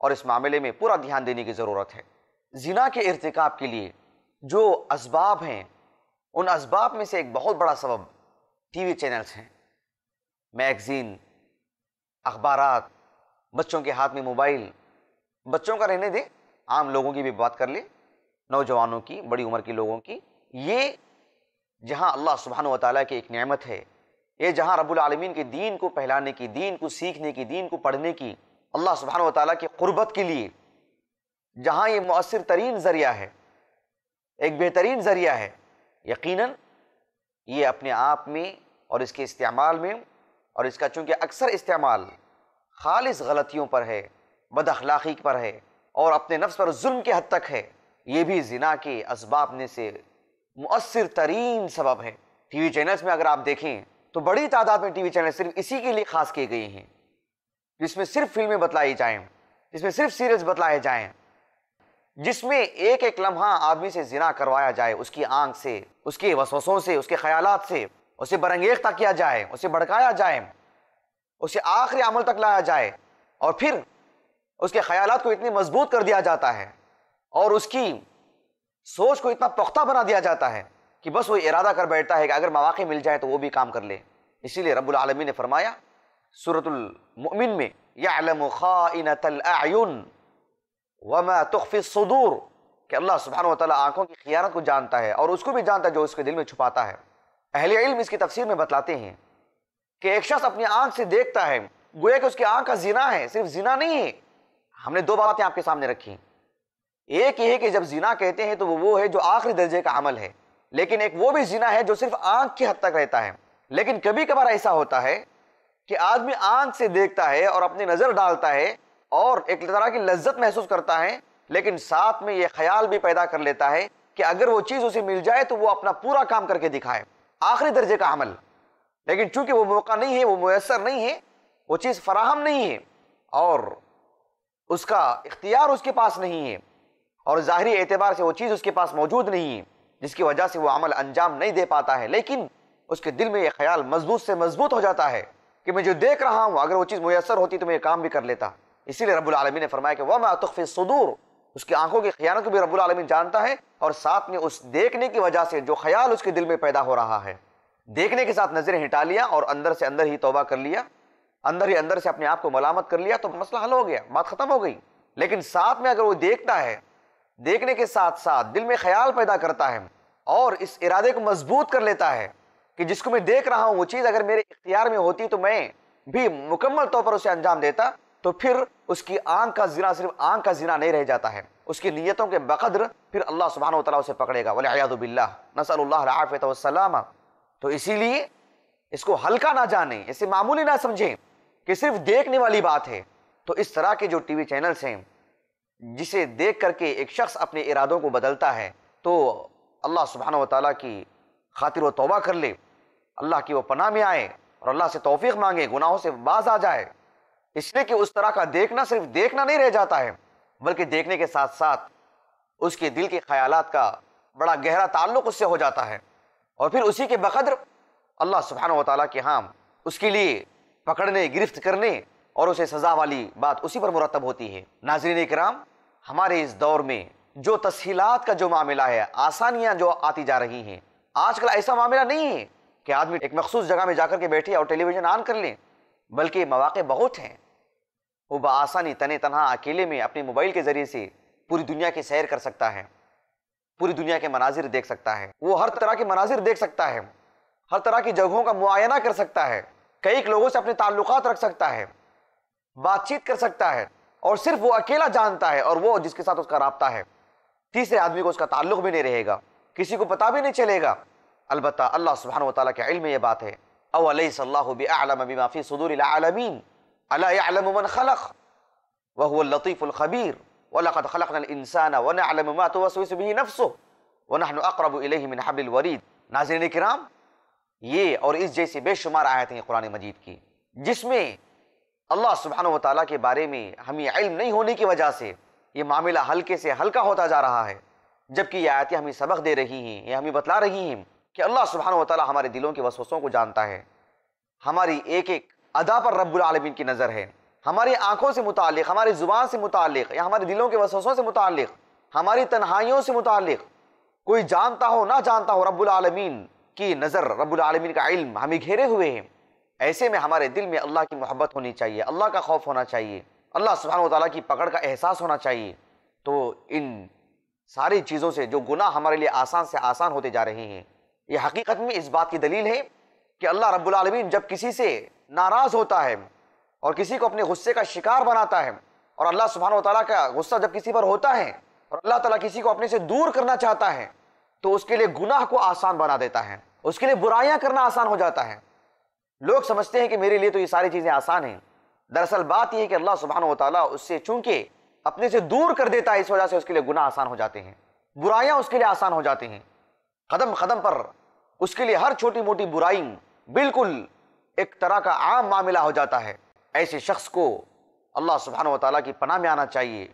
اور اس معاملے میں پورا دھیان دینے کی ضرورت ہے۔ زنا کے ارتکاب کے لیے جو اسباب ہیں، ان اسباب میں سے ایک بہت بڑا سبب ٹی وی چینلز ہیں۔ میگزین، اخبارات، بچوں کے ہاتھ میں موبائل۔ بچوں کا رہنے دیں، عام لوگوں کی بھی بات کر لیں، نوجوانوں کی، بڑی عمر کے لوگوں کی۔ یہ جہاں اللہ سبحانہ و تعالیٰ کی ایک نعمت ہے، یہ جہاں رب العالمین کے دین کو پھیلانے کی، دین کو سیکھنے کی، دین کو پڑھنے کی اللہ سبحانہ و تعالیٰ کی قربت کے لیے جہاں یہ مؤثر ترین ذریعہ ہے، ایک بہترین ذریعہ ہے، یقیناً یہ اپنے آپ میں اور اس کے استعمال میں اور اس کا چونکہ اکثر استعمال خالص غلطیوں پر ہے، بد اخلاقی پر ہے اور اپنے نفس پر ظلم کے حد تک ہے، یہ بھی زنا کے اسباب میں سے مؤثر ترین سبب ہے۔ ٹی وی چینلز میں اگر آپ دیکھیں تو بڑی تعداد میں ٹی وی چینل صرف اسی کے لیے خاص کیے گئے ہیں۔ جس میں صرف فلمیں بتلائی جائیں، جس میں صرف سیریز بتلائے جائیں، جس میں ایک ایک لمحہ آدمی سے زنا کروایا جائے، اس کی آنکھ سے، اس کے وسوسوں سے، اس کے خیالات سے، اسے برنگیختہ کیا جائے، اسے بھڑکایا جائے، اسے آخری عمل تک لایا جائے، اور پھر اس کے خیالات کو اتنی مضبوط کر دیا جاتا ہے، اور اس کی سوچ کو اتنا پختہ بنا دیا جاتا ہے کہ بس وہ ارادہ کر بیٹھتا ہے کہ اگر مواقع مل جائے تو وہ بھی کام کر لے۔ اسی لیے رب العالمین نے فرمایا سورة المؤمن میں يَعْلَمُ خَائِنَةَ الْأَعْيُن وَمَا تُخْفِ الصُّدُور کہ اللہ سبحانہ وتعالی آنکھوں کی خیانت کو جانتا ہے اور اس کو بھی جانتا ہے جو اس کے دل میں چھپاتا ہے۔ اہل علم اس کی تفسیر میں بتلاتے ہیں کہ ایک شخص اپنی آنکھ سے دیکھتا ہے، گویا کہ اس کی آنکھ کا زنا ہے، صرف زنا نہیں ہے۔ ہم نے دو باتیں آپ کے سامنے رکھی ایک یہ ہے کہ جب زنا کہتے ہیں تو وہ ہے جو آخری درجے کا عمل ہے، لیکن ایک وہ بھی زنا ہے جو صرف آنکھ کی حد تک رہتا ہے۔ لیکن کبھی کبھار ایسا ہوتا ہے کہ آدمی آنکھ سے دیکھتا ہے اور اپنی نظر ڈالتا ہے اور ایک طرح کی لذت محسوس کرتا ہے، لیکن ساتھ میں یہ خیال بھی پیدا کر لیتا ہے کہ اگر وہ چیز اسے مل جائے تو وہ اپنا پورا کام کر کے دکھائے۔ آخری درجے کا عمل۔ لیکن چونکہ وہ موقع نہیں ہے، وہ میسر نہیں ہے، وہ چیز فراہم نہیں ہے اور اس کا اختیار اس کے پاس نہیں ہے اور ظاہری اعتبار سے وہ چیز اس کے پاس موجود نہیں ہے، جس کی وجہ سے وہ عمل انجام نہیں دے پاتا ہے۔ لیکن اس کے دل میں یہ خیال مضبوط سے مضبوط ہو جاتا ہے۔ کہ میں جو دیکھ رہا ہوں، اگر وہ چیز میسر ہوتی تو میں یہ کام بھی کر لیتا۔ اسی لیے رب العالمین نے فرمایا کہ وَمَا تُخْفِ الصُّدُورُ۔ اس کی آنکھوں کی خیانت کو بھی رب العالمین جانتا ہے اور ساتھ میں اس دیکھنے کی وجہ سے جو خیال اس کے دل میں پیدا ہو رہا ہے۔ دیکھنے کے ساتھ نظریں ہٹا لیا اور اندر سے اندر ہی توبہ کر لیا۔ اندر ہی اندر سے اپنے آپ کو ملامت کر لیا تو مسئلہ حل ہو گیا، بات ختم ہو گئی۔ لیکن ساتھ میں اگر وہ دیکھتا ہے، دیکھنے کے ساتھ ساتھ دل میں خیال پیدا کرتا ہے اور اس ارادے کو مضبوط کر لیتا ہے کہ جس کو میں دیکھ رہا ہوں وہ چیز اگر میرے اختیار میں ہوتی تو میں بھی مکمل طور پر اسے انجام دیتا، تو پھر اس کی آنکھ کا زنا صرف آنکھ کا زنا نہیں رہ جاتا ہے۔ اس کی نیتوں کے بقدر پھر اللہ سبحانہ و تعالیٰ اسے پکڑے گا۔ وَلِعَيَادُ بِاللَّهِ نَسَأَلُ اللَّهَ الْعَافِيَةَ وَالسَّلَامَ تو اسی لیے اس کو ہلکا نہ جانیں، اسے معمولی نہ سمجھیں کہ صرف دیکھنے والی بات ہے۔ تو اس طرح کے جو ٹی وی چینلز ہیں، جسے دیکھ کر کے ایک شخص اپنے ارادوں کو بدلتا ہے، تو اللہ سبحانہ و تعالیٰ کی خاطر و توبہ کر لے۔ اللہ کی وہ پناہ میں آئے اور اللہ سے توفیق مانگے گناہوں سے باز آ جائے اس لیے کہ اس طرح کا دیکھنا صرف دیکھنا نہیں رہ جاتا ہے، بلکہ دیکھنے کے ساتھ ساتھ اس کے دل کے خیالات کا بڑا گہرا تعلق اس سے ہو جاتا ہے۔ اور پھر اسی کے بقدر اللہ سبحانہ و تعالیٰ کے ہاں اس کے لیے پکڑنے، گرفت کرنے اور اسے سزا والی بات اسی پر مرتب ہوتی ہے۔ ناظرین اکرام، ہمارے اس دور میں جو تسہیلات کا جو معاملہ ہے، آسانیاں جو آتی جا رہی ہیں، آج کل ایسا معاملہ نہیں ہے۔ کہ آدمی ایک مخصوص جگہ میں جا کر کے بیٹھے اور ٹیلی ویژن آن کر لیں، بلکہ مواقع بہت ہیں۔ وہ بآسانی تنے تنہا اکیلے میں اپنے موبائل کے ذریعے سے پوری دنیا کی سیر کر سکتا ہے، پوری دنیا کے مناظر دیکھ سکتا ہے۔ وہ ہر طرح کے مناظر دیکھ سکتا ہے، ہر طرح کی جگہوں کا معائنہ کر سکتا ہے، کئی لوگوں سے اپنے تعلقات رکھ سکتا ہے، بات چیت کر سکتا ہے، اور صرف وہ اکیلا جانتا ہے اور وہ جس کے ساتھ اس کا رابطہ ہے۔ تیسرے آدمی کو اس کا تعلق بھی نہیں رہے گا، کسی کو پتا بھی نہیں چلے گا۔ البتہ اللہ سبحانہ و تعالیٰ کے علم میں یہ بات ہے او لیس اللہ بأعلم بما فی صدور العالمین؟ الا يعلم من خلق؟ وهو اللطیف الخبیر۔ وَلَقَدْ خَلَقْنَا الْإِنسَانَ وَنَعْلَمُ مَا تُوَسْوِسُ بِهِ نَفْسُهُ۔ وَنَحْنُ أَقْرَبُ إِلَيْهِ مِنْ حَبْلِ الْوَرِيدِ ناظرین کرام، یہ اور اس جیسے بے شمار آیتیں ہیں قرآن مجید کی۔ جس میں اللہ سبحانہ و تعالیٰ کے بارے میں ہمیں علم نہیں ہونے کی وجہ سے یہ معاملہ ہلکے سے ہلکا ہوتا جا رہا ہے، جبکہ یہ آیتیں ہمیں سبق دے رہی ہیں، یہ ہمیں بتلا رہی ہیں۔ کہ اللہ سبحانہ و تعالیٰ ہمارے دلوں کے وسوسوں کو جانتا ہے۔ ہماری ایک ایک ادا پر رب العالمین کی نظر ہے۔ ہماری آنکھوں سے متعلق، ہماری زبان سے متعلق یا ہمارے دلوں کے وسوسوں سے متعلق، ہماری تنہائیوں سے متعلق، کوئی جانتا ہو، نہ جانتا ہو، رب العالمین کی نظر، رب العالمین کا علم ہمیں گھیرے ہوئے ہیں۔ ایسے میں ہمارے دل میں اللہ کی محبت ہونی چاہیے، اللہ کا خوف ہونا چاہیے، اللہ سبحانہ و تعالیٰ کی پکڑ کا احساس ہونا چاہیے۔ تو ان ساری چیزوں سے جو گناہ ہمارے لیے آسان سے آسان ہوتے جا رہے ہیں یہ حقیقت میں اس بات کی دلیل ہے کہ اللہ رب العالمین جب کسی سے ناراض ہوتا ہے اور کسی کو اپنے غصے کا شکار بناتا ہے اور اللہ سبحانہ و تعالیٰ کا غصہ جب کسی پر ہوتا ہے اور اللہ تعالیٰ کسی کو اپنے سے دور کرنا چاہتا ہے، تو اس کے لیے گناہ کو آسان بنا دیتا ہے۔ اس کے لیے برائیاں کرنا آسان ہو جاتا ہے۔ لوگ سمجھتے ہیں کہ میرے لیے تو یہ ساری چیزیں آسان ہیں۔ دراصل بات یہ ہے کہ اللہ سبحانہ و تعالیٰ اس سے چونکہ اپنے سے دور کر دیتا ہے، اس وجہ سے اس کے لیے گناہ آسان ہو جاتے ہیں۔ برائیاں اس کے لیے آسان ہو جاتے ہیں۔ قدم قدم پر اس کے لیے ہر چھوٹی موٹی برائی بالکل ایک طرح کا عام معاملہ ہو جاتا ہے۔ ایسے شخص کو اللہ سبحانہ و تعالیٰ کی پناہ میں آنا چاہیے۔